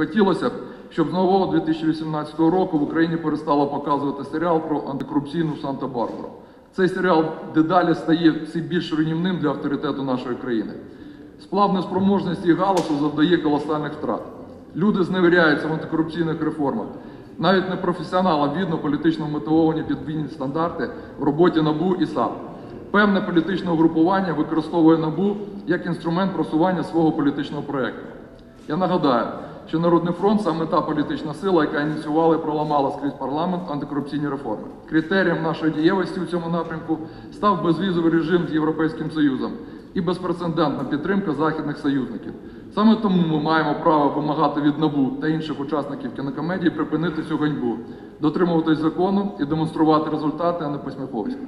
Хотілося б, щоб з нового 2018 року в Україні перестало показувати серіал про антикорупційну Санта-Барбару. Цей серіал дедалі стає все більш руйнівним для авторитету нашої країни. Сплав неспроможності і галасу завдає колосальних втрат. Люди зневіряються в антикорупційних реформах. Навіть непрофесіоналам видно політично мотивовані підвійні стандарти в роботі НАБУ і САП. Певне політичне угрупування використовує НАБУ як інструмент просування свого політичного проєкту. Я нагадаю, що Народний фронт саме та політична сила, яка ініціювала і проламала скрізь парламент антикорупційні реформи. Критерієм нашої дієвості у цьому напрямку став безвізовий режим з Європейським Союзом і безпрецедентна підтримка західних союзників. Саме тому ми маємо право вимагати від НАБУ та інших учасників кінокомедії припинити цю ганьбу, дотримуватись закону і демонструвати результати, а не посміховисько.